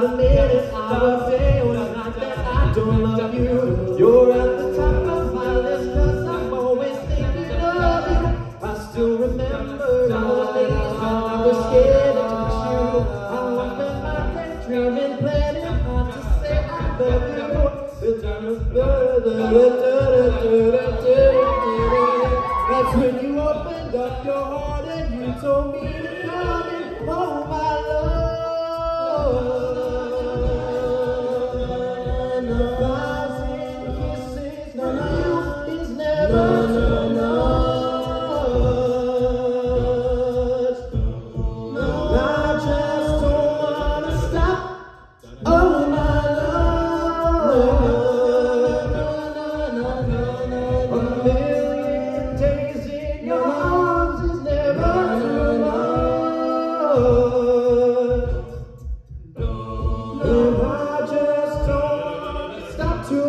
not minute, hour, day, or night that I don't love you. You're at the top of my list, I'm always thinking of you. I still remember all the days when I was scared to touch you. I spent my day dreaming, planning how to say I love you. That's when you opened up your heart and you told me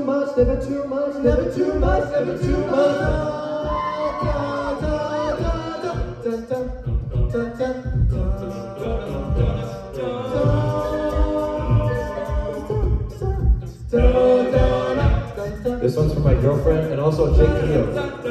much, never too much, never too much, never too much. This one's for my girlfriend and also Jake Keough.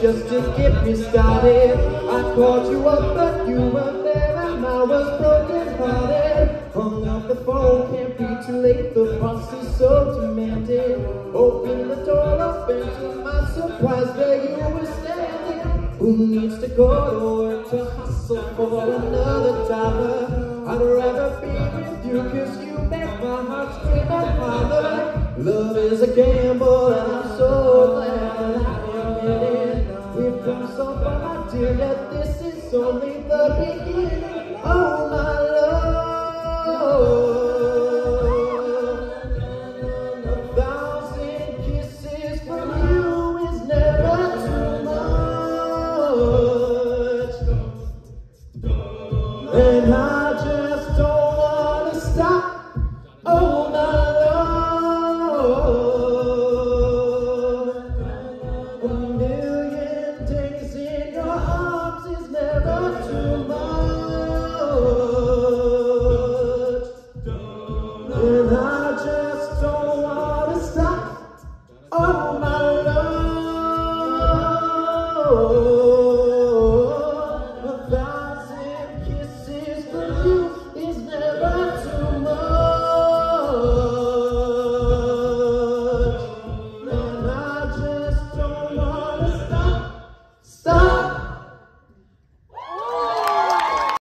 Just to get me started. I called you up, but you weren't there, and I was broken hearted. Hung up the phone, can't be too late. The boss is so demanding. Open the door up, and to my surprise, there you were standing. Who needs to go to work to hustle for another dollar? Oh.